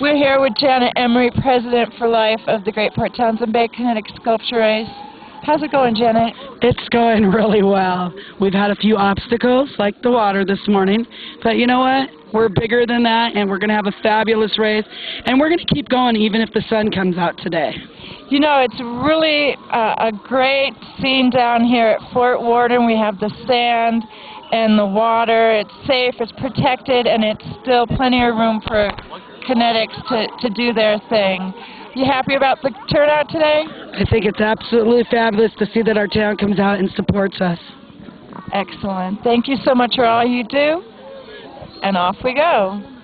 We're here with Janet Emery, President for Life of the Great Port Townsend Bay Kinetic Sculpture Race. How's it going, Janet? It's going really well. We've had a few obstacles, like the water this morning, but you know what? We're bigger than that, and we're going to have a fabulous race, and we're going to keep going even if the sun comes out today. You know, it's really uh, a great scene down here at Fort Worden. We have the sand and the water. It's safe, it's protected, and it's still plenty of room for kinetics to, to do their thing. You happy about the turnout today? I think it's absolutely fabulous to see that our town comes out and supports us. Excellent. Thank you so much for all you do. And off we go.